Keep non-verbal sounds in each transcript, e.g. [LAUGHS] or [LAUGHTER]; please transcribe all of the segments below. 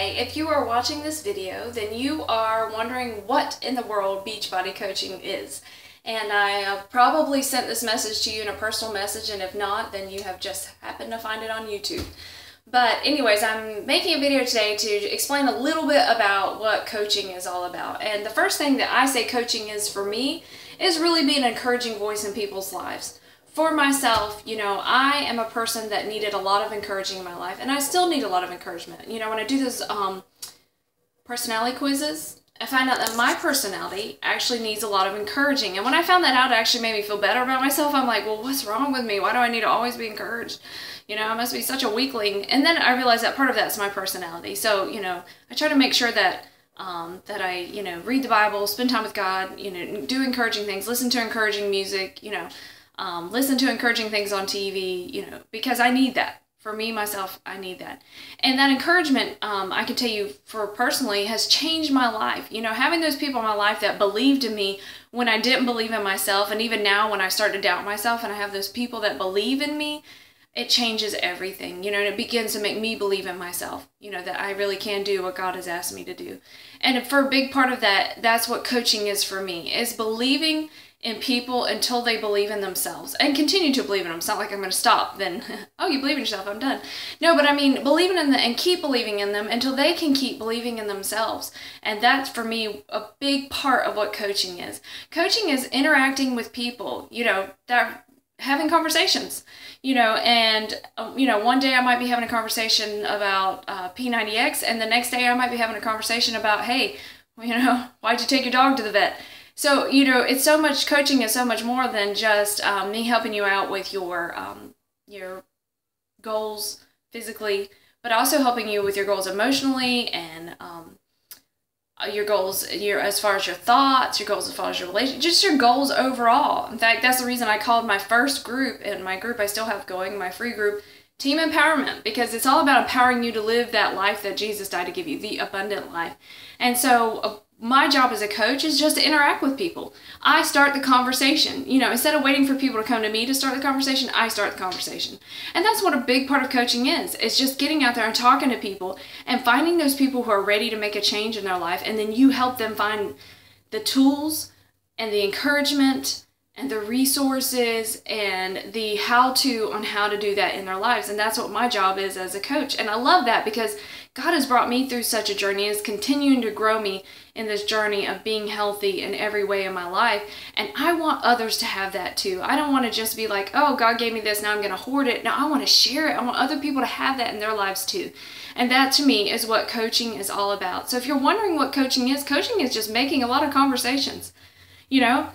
If you are watching this video, then you are wondering what in the world Beachbody coaching is. And I probably sent this message to you in a personal message, and if not, then you have just happened to find it on YouTube. But anyways, I'm making a video today to explain a little bit about what coaching is all about. And the first thing that I say coaching is for me is really being an encouraging voice in people's lives for myself, you know, I am a person that needed a lot of encouraging in my life, and I still need a lot of encouragement. You know, when I do those um, personality quizzes, I find out that my personality actually needs a lot of encouraging. And when I found that out, it actually made me feel better about myself. I'm like, well, what's wrong with me? Why do I need to always be encouraged? You know, I must be such a weakling. And then I realized that part of that's my personality. So, you know, I try to make sure that um, that I, you know, read the Bible, spend time with God, you know, do encouraging things, listen to encouraging music, you know, um, listen to encouraging things on TV, you know, because I need that. For me, myself, I need that. And that encouragement, um, I can tell you for personally, has changed my life. You know, having those people in my life that believed in me when I didn't believe in myself, and even now when I start to doubt myself, and I have those people that believe in me, it changes everything, you know, and it begins to make me believe in myself, you know, that I really can do what God has asked me to do. And for a big part of that, that's what coaching is for me, is believing in people until they believe in themselves and continue to believe in them. It's not like I'm going to stop then, [LAUGHS] oh, you believe in yourself, I'm done. No, but I mean, believing in them and keep believing in them until they can keep believing in themselves. And that's for me a big part of what coaching is. Coaching is interacting with people, you know, that having conversations, you know, and, um, you know, one day I might be having a conversation about uh, P90X and the next day I might be having a conversation about, hey, [LAUGHS] you know, why'd you take your dog to the vet? So, you know, it's so much coaching is so much more than just um, me helping you out with your um, your goals physically, but also helping you with your goals emotionally and um, uh, your goals your as far as your thoughts, your goals as far as your relationship, just your goals overall. In fact, that's the reason I called my first group and my group I still have going, my free group, Team Empowerment, because it's all about empowering you to live that life that Jesus died to give you, the abundant life. And so uh, my job as a coach is just to interact with people. I start the conversation. You know, instead of waiting for people to come to me to start the conversation, I start the conversation. And that's what a big part of coaching is. It's just getting out there and talking to people and finding those people who are ready to make a change in their life and then you help them find the tools and the encouragement and the resources and the how to on how to do that in their lives. And that's what my job is as a coach. And I love that because God has brought me through such a journey and is continuing to grow me in this journey of being healthy in every way in my life. And I want others to have that too. I don't want to just be like, oh, God gave me this, now I'm going to hoard it. No, I want to share it. I want other people to have that in their lives too. And that to me is what coaching is all about. So if you're wondering what coaching is, coaching is just making a lot of conversations. You know,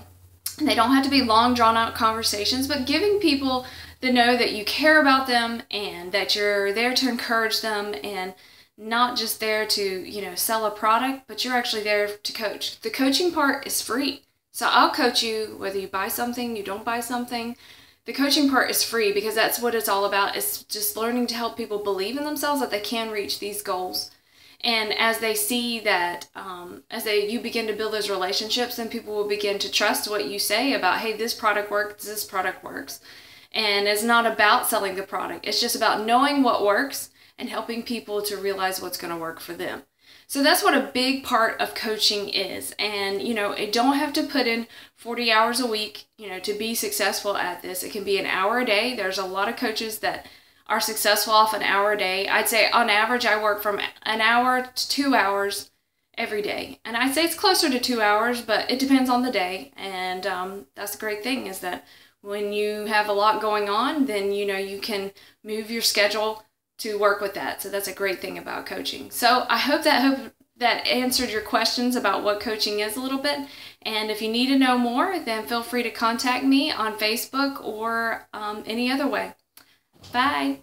they don't have to be long, drawn out conversations, but giving people the know that you care about them and that you're there to encourage them and not just there to, you know, sell a product, but you're actually there to coach. The coaching part is free. So I'll coach you whether you buy something, you don't buy something. The coaching part is free because that's what it's all about. It's just learning to help people believe in themselves that they can reach these goals and as they see that um, as they you begin to build those relationships then people will begin to trust what you say about hey this product works this product works and it's not about selling the product it's just about knowing what works and helping people to realize what's going to work for them so that's what a big part of coaching is and you know it don't have to put in 40 hours a week you know to be successful at this it can be an hour a day there's a lot of coaches that are successful off an hour a day. I'd say on average, I work from an hour to two hours every day. And I'd say it's closer to two hours, but it depends on the day. And um, that's the great thing is that when you have a lot going on, then you know you can move your schedule to work with that. So that's a great thing about coaching. So I hope that hope that answered your questions about what coaching is a little bit. And if you need to know more, then feel free to contact me on Facebook or um, any other way. Bye.